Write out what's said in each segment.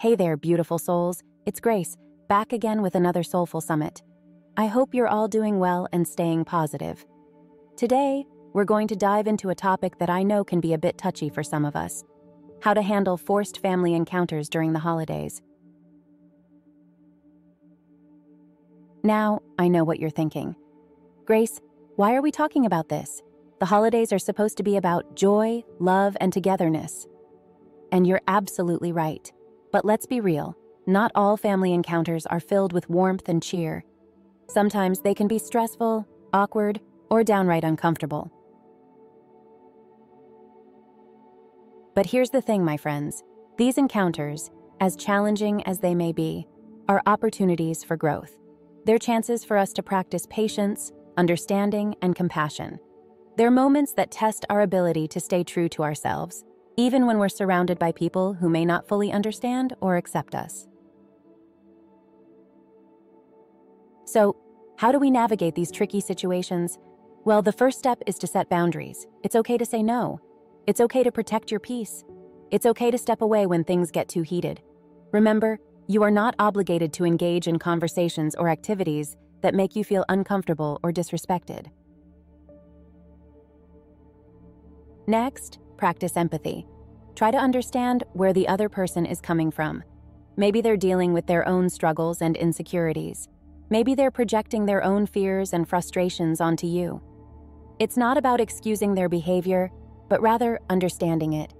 Hey there, beautiful souls. It's Grace, back again with another Soulful Summit. I hope you're all doing well and staying positive. Today, we're going to dive into a topic that I know can be a bit touchy for some of us how to handle forced family encounters during the holidays. Now, I know what you're thinking. Grace, why are we talking about this? The holidays are supposed to be about joy, love, and togetherness. And you're absolutely right. But let's be real not all family encounters are filled with warmth and cheer. Sometimes they can be stressful, awkward, or downright uncomfortable. But here's the thing, my friends these encounters, as challenging as they may be, are opportunities for growth. They're chances for us to practice patience, understanding, and compassion. They're moments that test our ability to stay true to ourselves even when we're surrounded by people who may not fully understand or accept us. So, how do we navigate these tricky situations? Well, the first step is to set boundaries. It's okay to say no. It's okay to protect your peace. It's okay to step away when things get too heated. Remember, you are not obligated to engage in conversations or activities that make you feel uncomfortable or disrespected. Next, practice empathy. Try to understand where the other person is coming from. Maybe they're dealing with their own struggles and insecurities. Maybe they're projecting their own fears and frustrations onto you. It's not about excusing their behavior, but rather understanding it.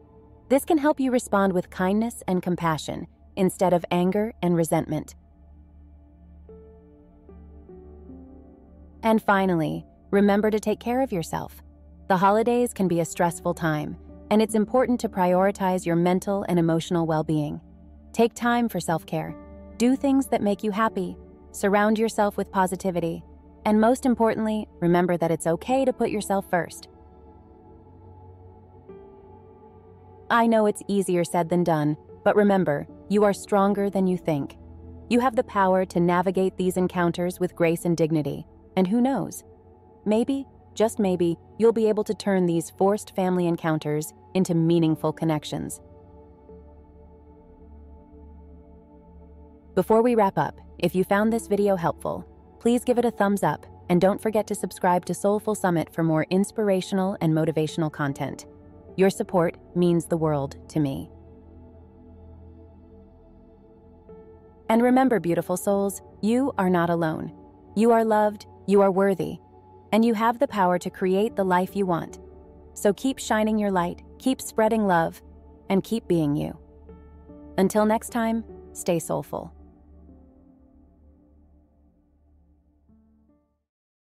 This can help you respond with kindness and compassion instead of anger and resentment. And finally, remember to take care of yourself. The holidays can be a stressful time, and it's important to prioritize your mental and emotional well being. Take time for self care. Do things that make you happy. Surround yourself with positivity. And most importantly, remember that it's okay to put yourself first. I know it's easier said than done, but remember, you are stronger than you think. You have the power to navigate these encounters with grace and dignity. And who knows? Maybe just maybe, you'll be able to turn these forced family encounters into meaningful connections. Before we wrap up, if you found this video helpful, please give it a thumbs up and don't forget to subscribe to Soulful Summit for more inspirational and motivational content. Your support means the world to me. And remember, beautiful souls, you are not alone. You are loved, you are worthy, and you have the power to create the life you want. So keep shining your light, keep spreading love, and keep being you. Until next time, stay soulful.